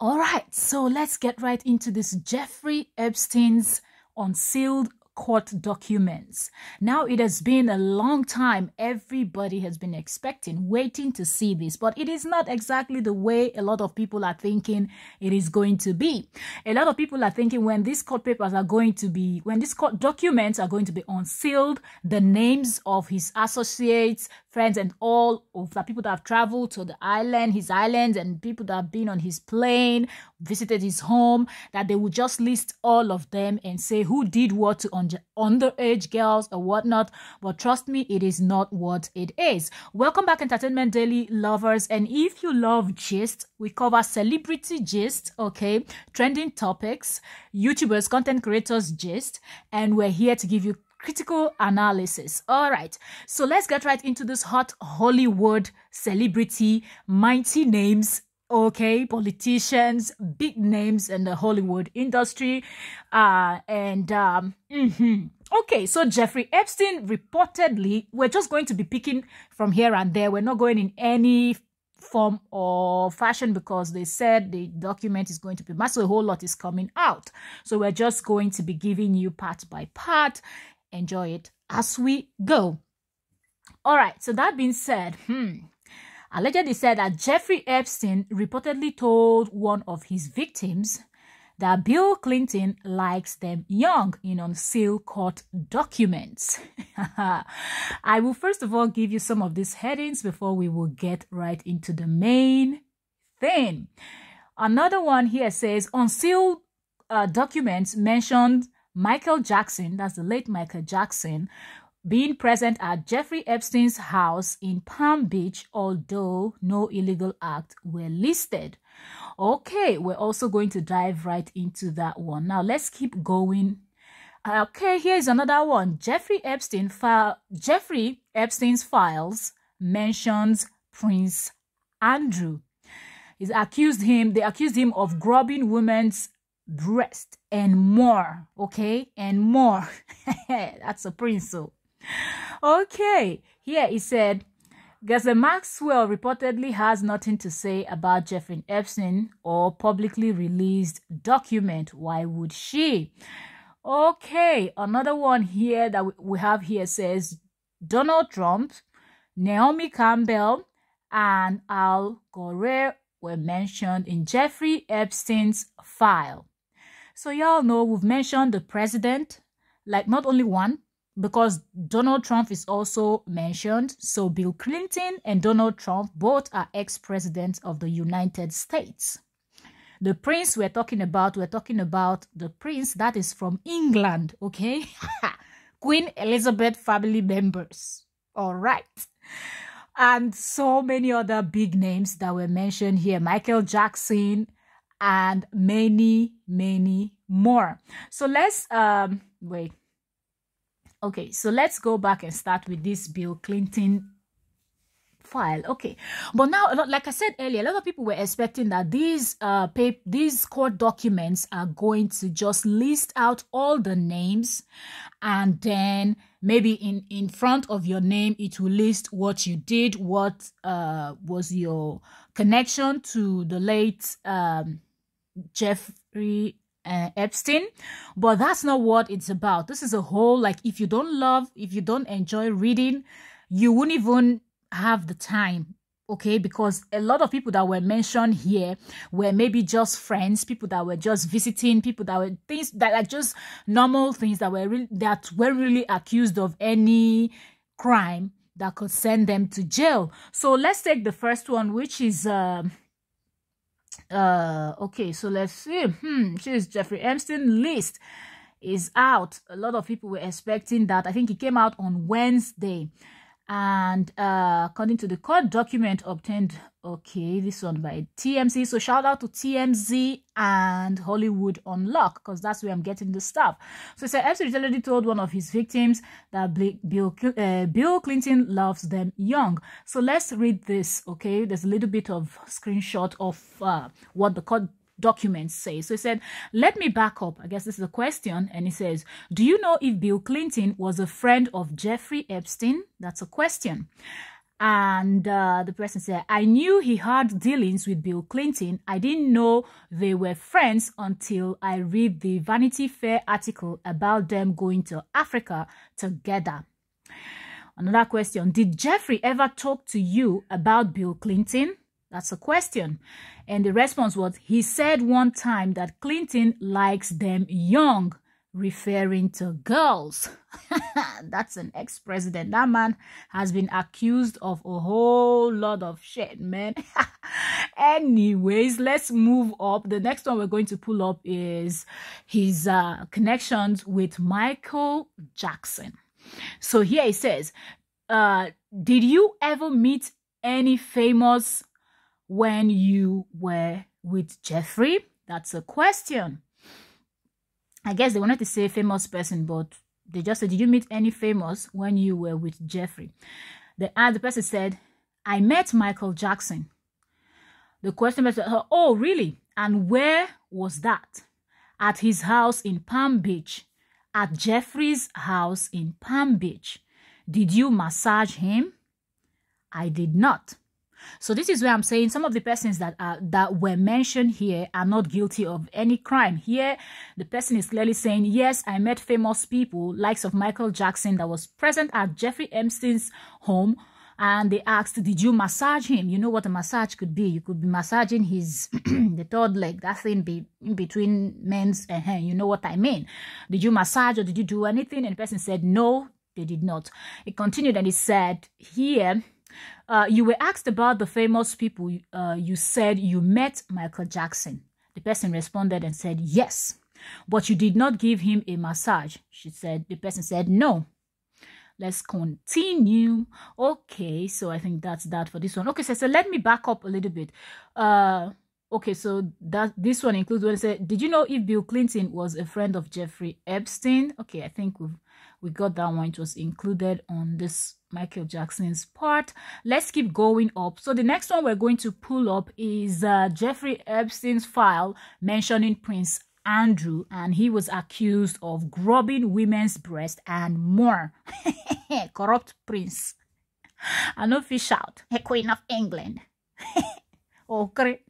All right, so let's get right into this Jeffrey Epstein's unsealed court documents. Now, it has been a long time. Everybody has been expecting, waiting to see this, but it is not exactly the way a lot of people are thinking it is going to be. A lot of people are thinking when these court papers are going to be, when these court documents are going to be unsealed, the names of his associates, friends, and all of the people that have traveled to the island, his island, and people that have been on his plane, visited his home, that they would just list all of them and say who did what to underage girls or whatnot. But trust me, it is not what it is. Welcome back, Entertainment Daily lovers. And if you love gist, we cover celebrity gist, okay, trending topics, YouTubers, content creators gist, and we're here to give you critical analysis. All right, so let's get right into this hot Hollywood celebrity, mighty names okay politicians big names in the hollywood industry uh and um mm-hmm. okay so jeffrey epstein reportedly we're just going to be picking from here and there. We're not going in any form or fashion because they said the document is going to be massive. A whole lot is coming out. So we're just going to be giving you part by part. Enjoy it as we go. All right so that being said hmm allegedly said that Jeffrey Epstein reportedly told one of his victims that Bill Clinton likes them young in unsealed court documents. I will first of all give you some of these headings before we will get right into the main thing. Another one here says unsealed uh, documents mentioned Michael Jackson, that's the late Michael Jackson, being present at Jeffrey Epstein's house in Palm Beach, although no illegal acts were listed. Okay, we're also going to dive right into that one. Now let's keep going. Okay, here's another one. Jeffrey Epstein file Jeffrey Epstein's files mentions Prince Andrew. He's accused him, they accused him of grabbing women's breast and more. Okay, and more. That's a prince. So okay, here he said, Ghislaine Maxwell reportedly has nothing to say about Jeffrey Epstein or publicly released document. Why would she? Okay, another one here that we have here says Donald Trump, Naomi Campbell, and Al Gore were mentioned in Jeffrey Epstein's file. So y'all know we've mentioned the president, like not only one, because Donald Trump is also mentioned. So Bill Clinton and Donald Trump both are ex-presidents of the United States. The prince we're talking about, we're talking about the prince that is from England, okay? Queen Elizabeth family members. All right. And so many other big names that were mentioned here. Michael Jackson and many, many more. So let's um wait Okay, so let's go back and start with this Bill Clinton file. Okay but now like i said earlier a lot of people were expecting that these uh paper these court documents are going to just list out all the names and then maybe in in front of your name it will list what you did what uh was your connection to the late um jeffrey uh, Epstein, but that's not what it's about. This is a whole like if you don't love, if you don't enjoy reading, you won't even have the time. Okay, because a lot of people that were mentioned here were maybe just friends, people that were just visiting, people that were things that are just normal things that were really that weren't really accused of any crime that could send them to jail. So let's take the first one, which is uh, uh okay so let's see. Hmm she's jeffrey epstein list is out. A lot of people were expecting that. I think it came out on wednesday and uh, according to the court document obtained okay this one by tmz so shout out to tmz and hollywood unlock because that's where i'm getting the stuff. So so epstein already told one of his victims that bill uh, bill clinton loves them young. So let's read this okay? There's a little bit of screenshot of uh, what the court documents say. So he said, let me back up. I guess this is a question. And he says, do you know if Bill Clinton was a friend of Jeffrey Epstein? That's a question. And uh, the person said, I knew he had dealings with Bill Clinton. I didn't know they were friends until I read the Vanity Fair article about them going to Africa together. Another question Did Jeffrey ever talk to you about Bill Clinton? That's a question. And the response was he said one time that Clinton likes them young, referring to girls. That's an ex president. That man has been accused of a whole lot of shit, man. Anyways, let's move up. The next one we're going to pull up is his uh, connections with Michael Jackson. So here he says, uh, did you ever meet any famous when you were with Jeffrey? That's a question. I guess they wanted to say famous person, but they just said, Did you meet any famous when you were with Jeffrey? The, and the person said, I met Michael Jackson. The question was, Oh, really? And where was that? At his house in Palm Beach. At Jeffrey's house in Palm Beach. Did you massage him? I did not. So this is where I'm saying some of the persons that are that were mentioned here are not guilty of any crime. Here, the person is clearly saying, yes, I met famous people, likes of Michael Jackson, that was present at Jeffrey Epstein's home. And they asked, did you massage him? You know what a massage could be. You could be massaging his, the third leg, that thing be in between men's, uh -huh, you know what I mean. Did you massage or did you do anything? And the person said, no, they did not. It continued and it said, here, uh, you were asked about the famous people. Uh, you said you met Michael Jackson. The person responded and said, yes. But you did not give him a massage. She said, the person said, no. Let's continue. Okay, so I think that's that for this one. Okay, so, so let me back up a little bit. Uh, okay, so that this one includes when I said, did you know if Bill Clinton was a friend of Jeffrey Epstein? Okay, I think we've we got that one it was included on this michael jackson's part. Let's keep going up. So the next one we're going to pull up is uh, jeffrey epstein's file mentioning prince andrew and he was accused of grubbing women's breast and more. Corrupt prince. An official a queen of england. Okay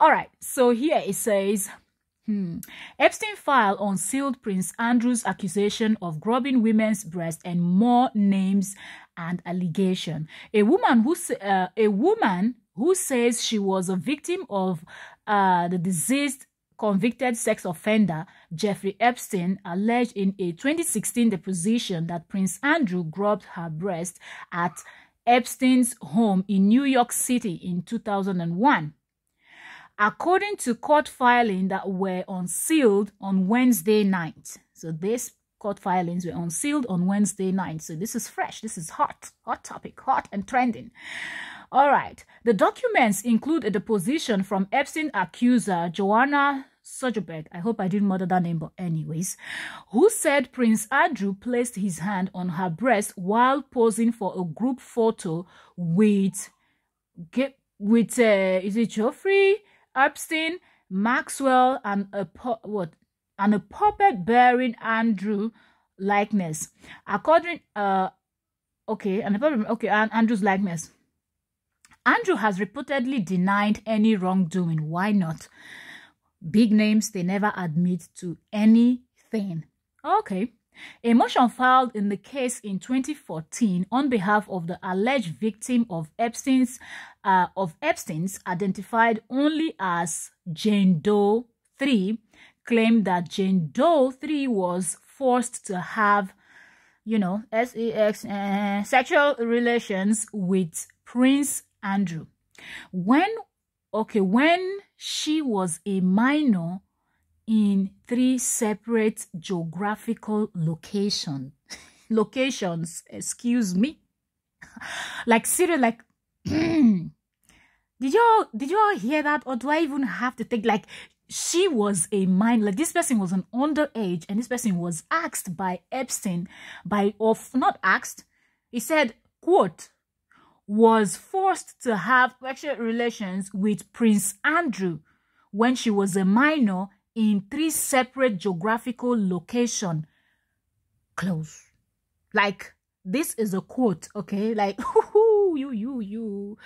all right so here it says Hmm. Epstein filed unsealed Prince Andrew's accusation of grubbing women's breasts and more names and allegation. A woman who uh, a woman who says she was a victim of uh, the deceased convicted sex offender Jeffrey Epstein alleged in a 2016 deposition that Prince Andrew grubbed her breast at Epstein's home in New York City in 2001. According to court filing that were unsealed on Wednesday night. So these court filings were unsealed on Wednesday night. So this is fresh. This is hot. Hot topic. Hot and trending. All right. The documents include a deposition from Epstein accuser Joanna Soderberg, I hope I didn't murder that name, but anyways, who said Prince Andrew placed his hand on her breast while posing for a group photo with, with uh, is it Jeffrey Epstein, Maxwell, and a what and a puppet bearing Andrew likeness. According uh okay, and the problem. okay, and Andrew's likeness. Andrew has reportedly denied any wrongdoing. Why not? Big names, they never admit to anything. Okay. A motion filed in the case in 2014 on behalf of the alleged victim of Epstein's uh, of Epstein's identified only as Jane Doe 3 claimed that Jane Doe 3 was forced to have you know sex uh, sexual relations with Prince Andrew. When okay when she was a minor in three separate geographical location locations excuse me like seriously like did y'all did y'all hear that? Or do i even have to think like she was a minor like this person was an underage and this person was asked by epstein by of not asked he said quote was forced to have sexual relations with prince andrew when she was a minor in three separate geographical location. Close. Like this is a quote okay? Like you, you, you.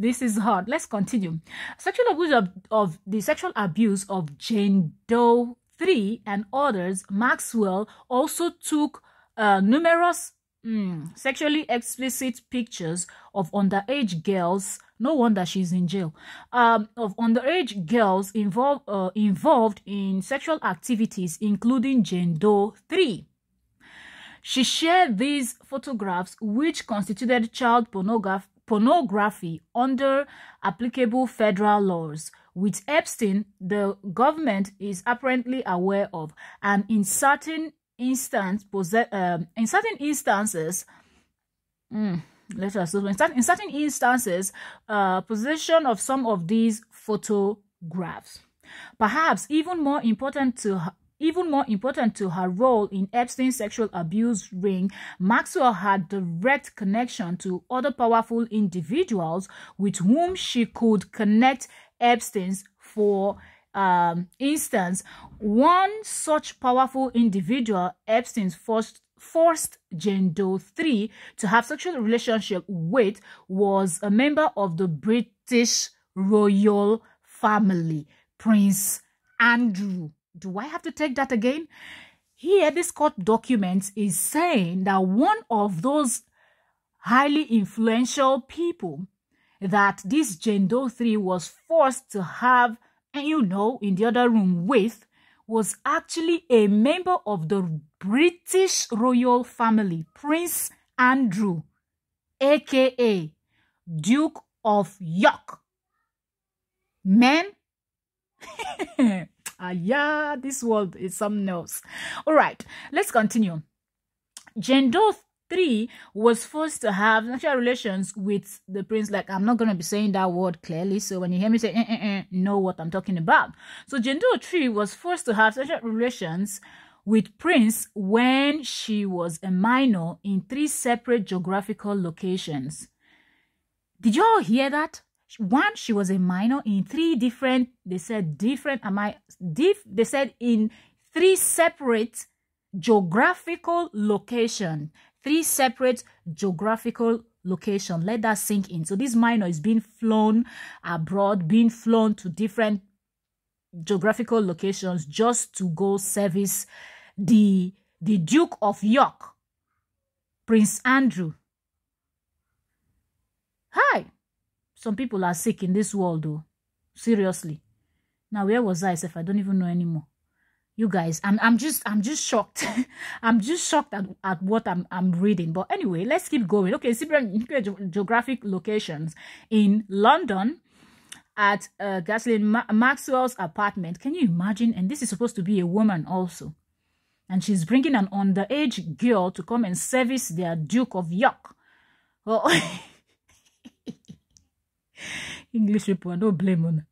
This is hard. Let's continue. Sexual abuse of, of the sexual abuse of Jane Doe 3 and others, Maxwell also took uh, numerous mm, sexually explicit pictures of underage girls. No wonder she's in jail. Um, of underage girls involved uh, involved in sexual activities, including Jane Doe 3. She shared these photographs, which constituted child pornography, pornography under applicable federal laws, which Epstein, the government is apparently aware of, and in certain instance, um, in certain instances, mm, let us in certain, in certain instances, uh, possession of some of these photographs. Perhaps even more important to even more important to her role in Epstein's sexual abuse ring, Maxwell had direct connection to other powerful individuals with whom she could connect Epstein's for um, instance, one such powerful individual, Epstein's first forced Jane Doe 3 to have sexual relationship with was a member of the British royal family, Prince Andrew. Do I have to take that again? Here, this court document is saying that one of those highly influential people that this Jane Doe 3 was forced to have and you know, in the other room with was actually a member of the British royal family, Prince Andrew, aka Duke of York. Men, ah, yeah, this world is something else. All right, let's continue. Jane Doe 3 was forced to have sexual relations with the prince. Like, I'm not going to be saying that word clearly. So when you hear me say, eh, eh, eh, know what I'm talking about. So Jane Doe 3 was forced to have sexual relations with Prince when she was a minor in three separate geographical locations. Did you all hear that? One, she was a minor in three different, they said different, am I, diff, they said in three separate geographical location. Three separate geographical location. Let that sink in. So this minor is being flown abroad being flown to different geographical locations just to go service the the duke of york prince andrew. Hi some people are sick in this world though seriously now where was i if i don't even know anymore you guys i'm i'm just i'm just shocked i'm just shocked at, at what i'm i'm reading but anyway let's keep going okay different geographic locations in london at uh, Ghislaine Ma Maxwell's apartment. Can you imagine? And this is supposed to be a woman also. And she's bringing an underage girl to come and service their Duke of York. Well, English people, don't blame on.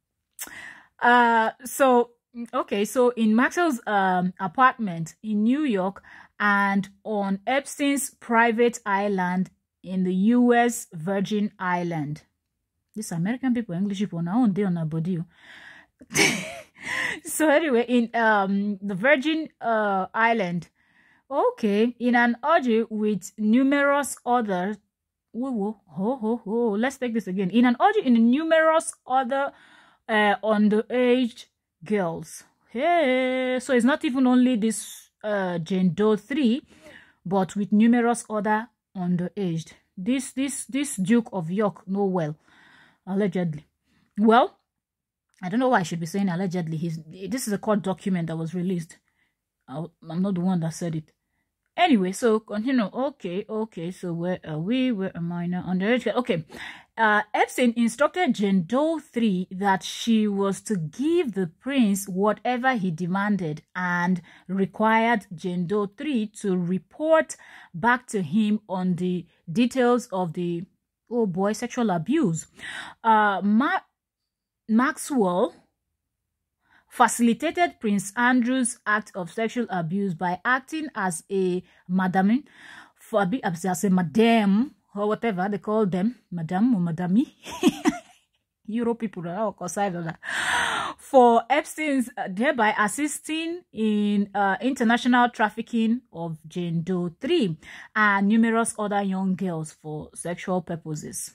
Uh, so Okay, so in Maxwell's um, apartment in New York and on Epstein's private island in the U.S. Virgin Island. These American people, English people, now on day on a body. so anyway, in um the Virgin uh, Island, okay, in an orgy with numerous other, whoa, whoa, ho, ho, ho. Let's take this again. In an orgy in numerous other uh, underage girls. Hey, so it's not even only this uh, Jane Doe 3, but with numerous other underaged. This this this Duke of York know well, allegedly. Well, I don't know why I should be saying allegedly. He's this is a court document that was released. I'm not the one that said it. Anyway, so continue. Okay, okay. So where are we? Where am I now? Underage. Okay. Uh, Epstein instructed Jane Doe 3 that she was to give the prince whatever he demanded and required Jane Doe 3 to report back to him on the details of the, oh boy, sexual abuse. Uh, Ma Maxwell facilitated Prince Andrew's act of sexual abuse by acting as a madame, for as a madame or whatever they call them, madame or madame. Euro people, know. for Epstein's uh, thereby assisting in uh, international trafficking of Jane Doe 3 and numerous other young girls for sexual purposes.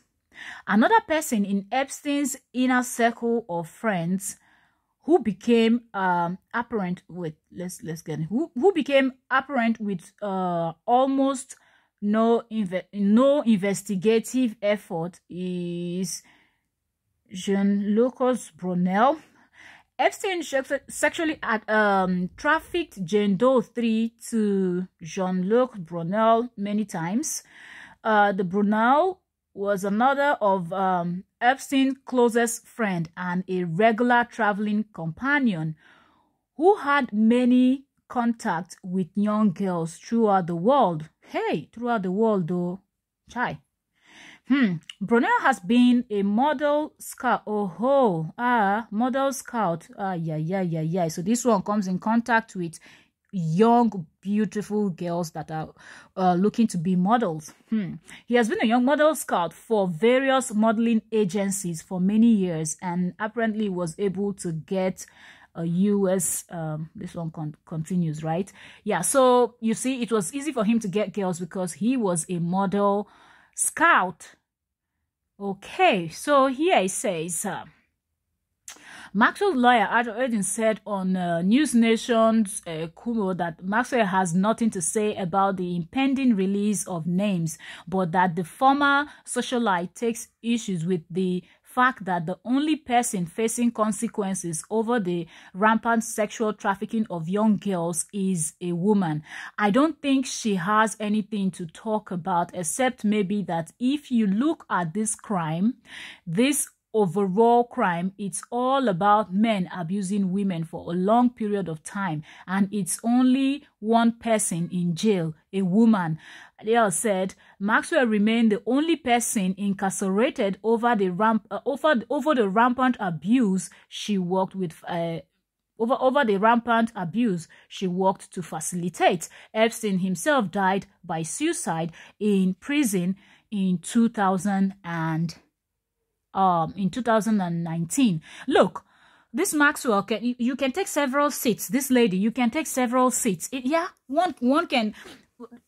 Another person in Epstein's inner circle of friends who became um, apparent with let's let's get who who became apparent with uh, almost no inve- no investigative effort is Jean Lucas Brunel. Epstein sexually um, trafficked Jane Doe 3 to Jean-Luc Brunel many times. Uh, the Brunel was another of um, Epstein's closest friend and a regular traveling companion who had many contacts with young girls throughout the world. Hey, throughout the world though. Chai. Hmm. Brunel has been a model scout. Oh, ho. Ah, model scout. Ah, yeah, yeah, yeah, yeah. So this one comes in contact with young, beautiful girls that are uh, looking to be models. Hmm. He has been a young model scout for various modeling agencies for many years and apparently was able to get a US, um, this one con continues, right? Yeah, so you see, it was easy for him to get girls because he was a model scout. Okay, so here it says, uh, Maxwell's lawyer Arthur Eden said on uh, News Nation's uh, Cuomo that Maxwell has nothing to say about the impending release of names, but that the former socialite takes issues with the fact that the only person facing consequences over the rampant sexual trafficking of young girls is a woman. I don't think she has anything to talk about except maybe that if you look at this crime, this overall crime, it's all about men abusing women for a long period of time, and it's only one person in jail, a woman. They said Maxwell remained the only person incarcerated over the ramp uh, over over the rampant abuse she worked with. Uh, over, over the rampant abuse she worked to facilitate. Epstein himself died by suicide in prison in 2000 and um, in 2019. Look, this Maxwell can you can take several seats. This lady, you can take several seats. It, yeah, one one can.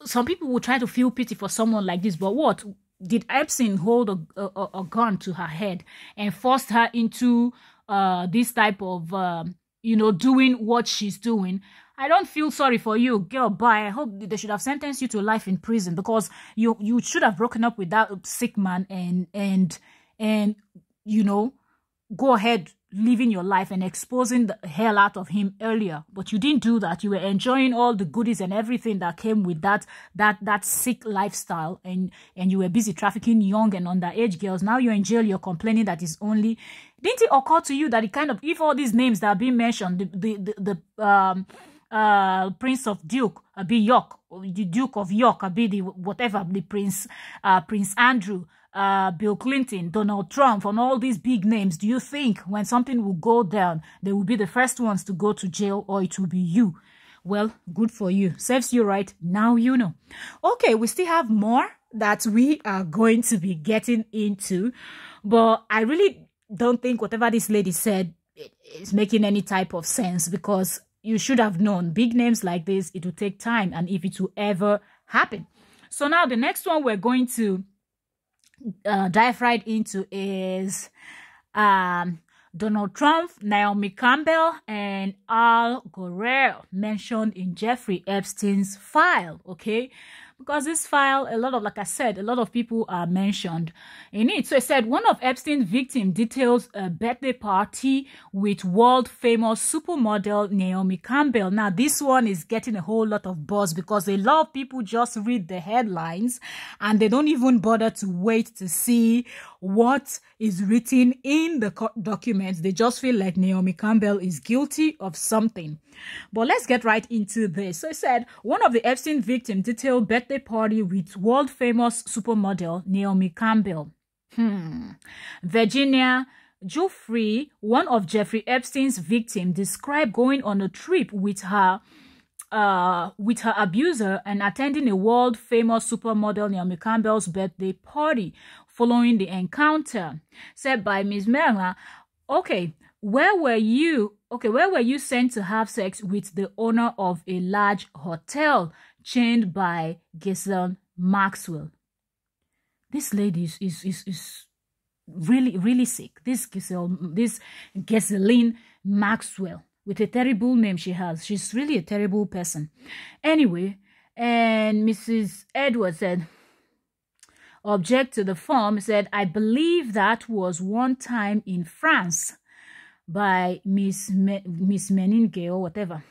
Some people will try to feel pity for someone like this, but what did Epstein hold a, a, a gun to her head and forced her into uh, this type of um, you know doing what she's doing? I don't feel sorry for you, girl. Bye. I hope they should have sentenced you to life in prison because you you should have broken up with that sick man and and and you know go ahead living your life and exposing the hell out of him earlier. But you didn't do that. You were enjoying all the goodies and everything that came with that that that sick lifestyle. And and you were busy trafficking young and underage girls. Now you're in jail. You're complaining that it's only didn't it occur to you that it kind of if all these names that are being mentioned the the the, the um uh prince of duke be york the duke of york be the whatever the prince uh prince andrew uh, Bill Clinton, Donald Trump, and all these big names, do you think when something will go down, they will be the first ones to go to jail or it will be you? Well, good for you. Serves you right. Now you know. Okay, we still have more that we are going to be getting into, but I really don't think whatever this lady said is making any type of sense because you should have known big names like this, it will take time and if it will ever happen. So now the next one we're going to uh, dive right into is um, Donald Trump, Naomi Campbell, and Al Gore mentioned in Jeffrey Epstein's file. Okay, because this file, a lot of, like I said, a lot of people are mentioned in it. So it said one of Epstein's victims details a birthday party with world famous supermodel Naomi Campbell. Now, this one is getting a whole lot of buzz because a lot of people just read the headlines and they don't even bother to wait to see what is written in the documents. They just feel like Naomi Campbell is guilty of something. But let's get right into this. So it said one of the Epstein victims detailed birthday party with world famous supermodel Naomi Campbell. Hmm. Virginia Giuffre, one of Jeffrey Epstein's victims, described going on a trip with her uh, with her abuser and attending a world famous supermodel Naomi Campbell's birthday party following the encounter. Said by Ms. Merla, okay, where were you? Okay, where were you sent to have sex with the owner of a large hotel chained by Ghislaine Maxwell? This lady is, is, is, is really, really sick. This Ghislaine, this Ghislaine Maxwell with a terrible name she has. She's really a terrible person. Anyway, and Mrs. Edwards said, object to the form said, I believe that was one time in France by Miss, Me Miss Meninge or whatever.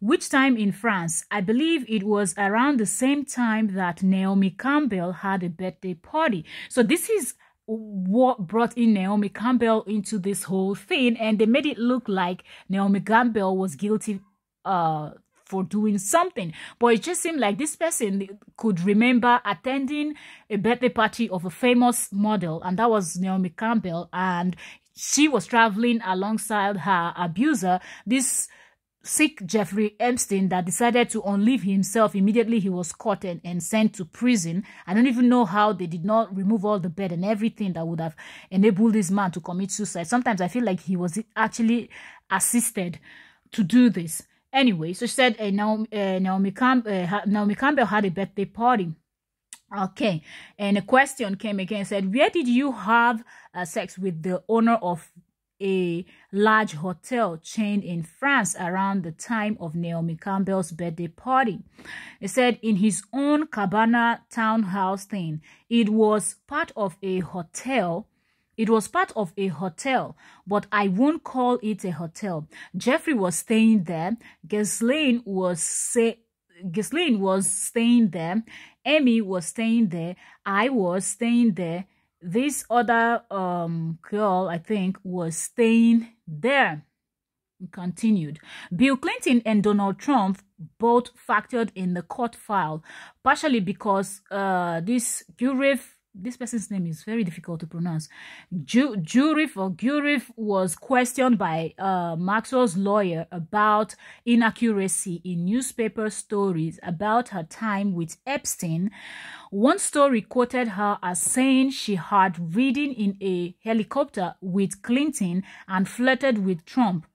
Which time in France? I believe it was around the same time that Naomi Campbell had a birthday party. So this is what brought in Naomi Campbell into this whole thing, and they made it look like Naomi Campbell was guilty uh, for doing something. But it just seemed like this person could remember attending a birthday party of a famous model, and that was Naomi Campbell, and she was traveling alongside her abuser, this sick Jeffrey Epstein that decided to unleash himself immediately he was caught and, and sent to prison. I don't even know how they did not remove all the bed and everything that would have enabled this man to commit suicide. Sometimes I feel like he was actually assisted to do this. Anyway, so she said uh, Naomi, Naomi, Camp, uh, Naomi Campbell had a birthday party. Okay, and a question came again said, Where did you have uh, sex with the owner of a large hotel chain in France around the time of Naomi Campbell's birthday party. He said in his own Cabana townhouse thing, it was part of a hotel. It was part of a hotel, but I won't call it a hotel. Jeffrey was staying there. Ghislaine was say Ghislaine was staying there. Emmy was staying there. I was staying there this other um, girl, I think, was staying there. Continued. Bill Clinton and Donald Trump both factored in the court file, partially because uh, this Gurif this person's name is very difficult to pronounce. Ju Jurif or Gurif was questioned by uh, Maxwell's lawyer about inaccuracy in newspaper stories about her time with Epstein. One story quoted her as saying she had ridden in a helicopter with Clinton and flirted with Trump.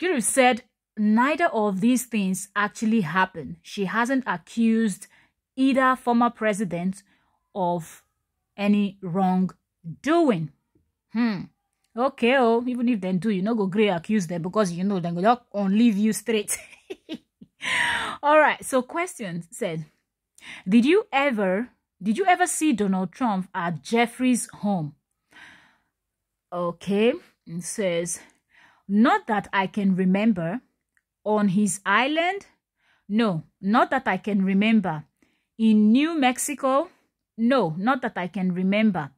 Gurif said neither of these things actually happened. She hasn't accused either former president of any wrongdoing. Hmm. Okay, oh, even if they do, you know, go great accuse them because you know they're gonna leave you straight. All right. So, question said, did you ever, did you ever see Donald Trump at Jeffrey's home? Okay. It says, not that I can remember. On his island? No, not that I can remember. In New Mexico? No, not that I can remember.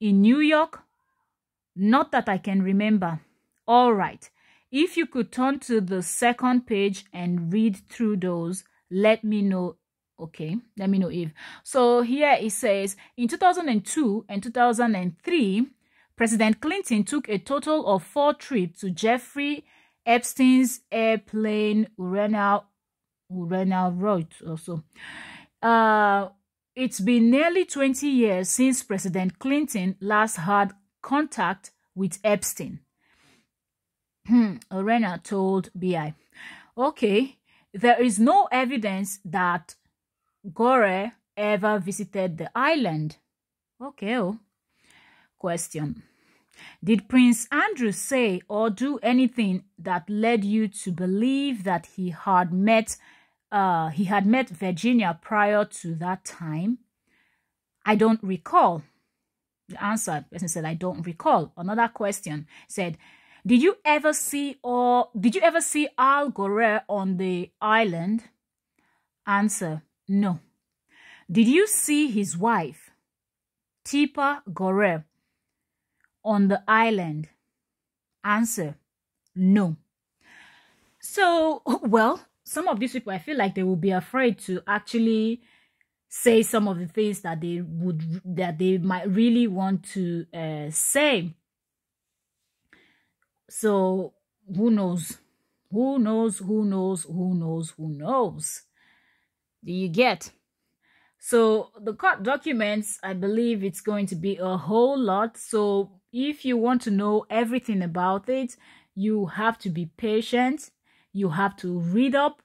In New York? Not that I can remember. All right. If you could turn to the second page and read through those, let me know. Okay, let me know if. So here it says in 2002 and 2003, President Clinton took a total of four trips to Jeffrey Epstein's airplane Urena Urena Road also. Uh, it's been nearly 20 years since President Clinton last had contact with Epstein. Hmm, Arena told BI. Okay, there is no evidence that Gore ever visited the island. Okay, oh. Question. Did Prince Andrew say or do anything that led you to believe that he had met uh, he had met Virginia prior to that time? I don't recall. The answer, person said, I don't recall. Another question said, did you ever see or did you ever see Al Gore on the island? Answer, no. Did you see his wife, Tipper Gore, on the island? Answer, no. So, well, some of these people, I feel like they will be afraid to actually say some of the things that they would that they might really want to uh, say. So who knows? Who knows? Who knows? Who knows? Who knows? Do you get? So the court documents, I believe it's going to be a whole lot. So if you want to know everything about it, you have to be patient. You have to read up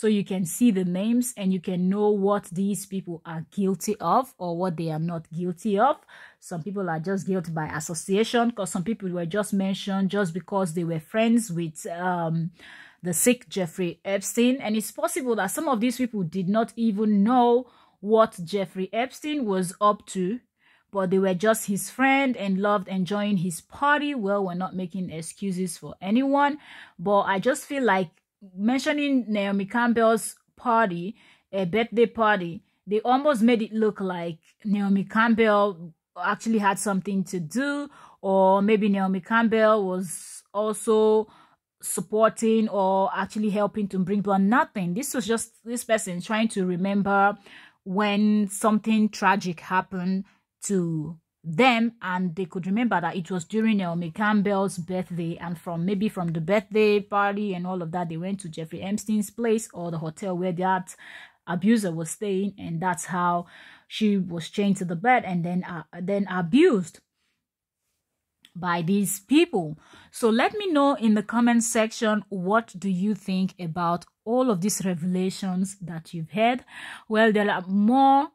so you can see the names and you can know what these people are guilty of or what they are not guilty of. Some people are just guilty by association because some people were just mentioned just because they were friends with um, the sick Jeffrey Epstein. And it's possible that some of these people did not even know what Jeffrey Epstein was up to but they were just his friend and loved enjoying his party. Well, we're not making excuses for anyone, but I just feel like mentioning Naomi Campbell's party, a birthday party, they almost made it look like Naomi Campbell actually had something to do, or maybe Naomi Campbell was also supporting or actually helping to bring blood. Nothing. This was just this person trying to remember when something tragic happened to them and they could remember that it was during Naomi Campbell's birthday and from maybe from the birthday party and all of that they went to Jeffrey Epstein's place or the hotel where that abuser was staying and that's how she was chained to the bed and then uh, then abused by these people. So let me know in the comment section what do you think about all of these revelations that you've heard? Well there are more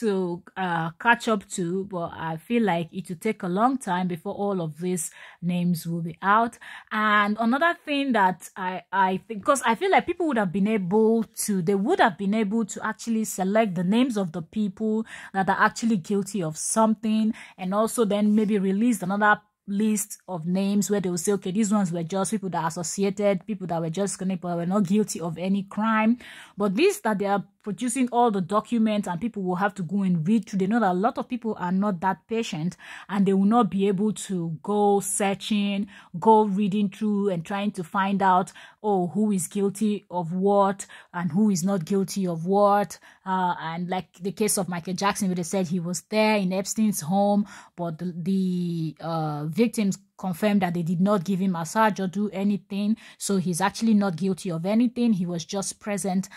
to uh, catch up to, but I feel like it will take a long time before all of these names will be out. And another thing that I, I think, because I feel like people would have been able to, they would have been able to actually select the names of the people that are actually guilty of something and also then maybe release another list of names where they will say, okay, these ones were just people that associated, people that were just connected, but were not guilty of any crime. But these that they are producing all the documents and people will have to go and read through. They know that a lot of people are not that patient and they will not be able to go searching, go reading through and trying to find out, oh, who is guilty of what and who is not guilty of what. Uh, and like the case of Michael Jackson, where they said he was there in Epstein's home, but the, the uh, victims confirmed that they did not give him massage or do anything. So he's actually not guilty of anything. He was just present.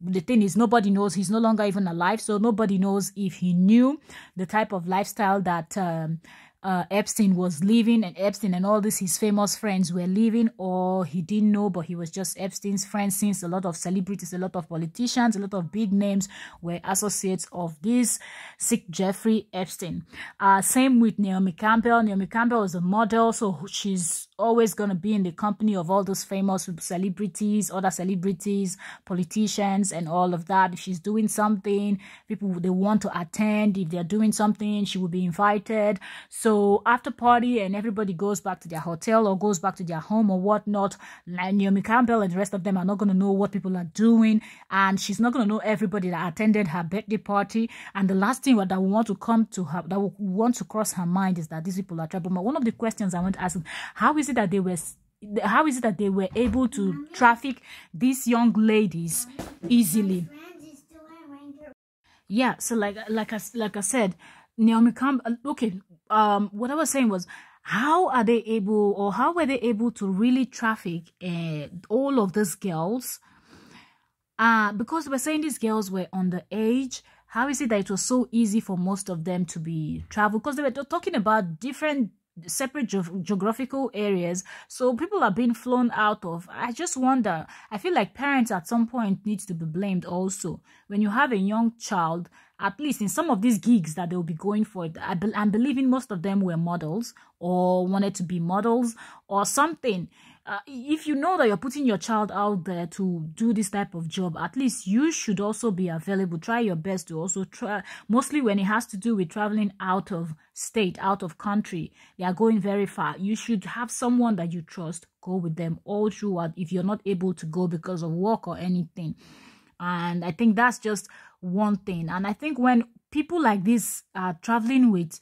The thing is, nobody knows. He's no longer even alive. So nobody knows if he knew the type of lifestyle that um, uh, Epstein was living and Epstein and all these his famous friends were living or he didn't know but he was just Epstein's friend since a lot of celebrities, a lot of politicians, a lot of big names were associates of this sick Jeffrey Epstein. Uh, same with Naomi Campbell. Naomi Campbell was a model so she's always going to be in the company of all those famous celebrities, other celebrities, politicians, and all of that. If she's doing something, people they want to attend. If they're doing something, she will be invited. So after party and everybody goes back to their hotel or goes back to their home or whatnot, Naomi Campbell and the rest of them are not going to know what people are doing, and she's not going to know everybody that attended her birthday party. And the last thing that we want to come to her, that we want to cross her mind is that these people are trouble. But one of the questions I want to ask how is is it that they were how is it that they were able to traffic these young ladies easily yeah so like like I, like I said Naomi Campbell okay um what I was saying was how are they able or how were they able to really traffic uh, all of these girls? Uh because we're saying these girls were underage how is it that it was so easy for most of them to be travel because they were talking about different separate ge- geographical areas. So people are being flown out of i just wonder i feel like parents at some point needs to be blamed also. When you have a young child at least in some of these gigs that they'll be going for I be- i'm believing most of them were models or wanted to be models or something uh, if you know that you're putting your child out there to do this type of job, at least you should also be available. Try your best to also try, mostly when it has to do with traveling out of state, out of country. They are going very far. You should have someone that you trust. Go with them all throughout if you're not able to go because of work or anything. And I think that's just one thing. And I think when people like this are traveling with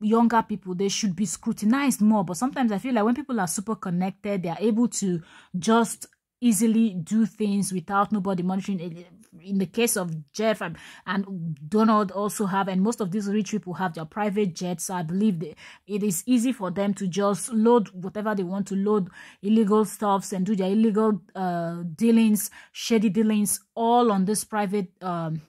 younger people they should be scrutinized more but sometimes i feel like when people are super connected they are able to just easily do things without nobody monitoring in the case of jeff and, and donald also have and most of these rich people have their private jets. I believe they, it is easy for them to just load whatever they want to load illegal stuffs and do their illegal uh dealings shady dealings all on this private um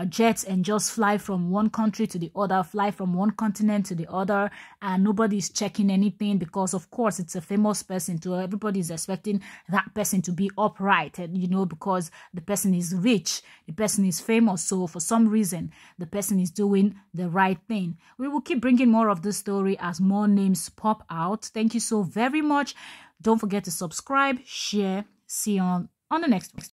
uh, jets and just fly from one country to the other, fly from one continent to the other, and nobody's checking anything because, of course, it's a famous person. So everybody's expecting that person to be upright, you know, because the person is rich, the person is famous. So for some reason, the person is doing the right thing. We will keep bringing more of this story as more names pop out. Thank you so very much. Don't forget to subscribe, share. See you on, on the next one.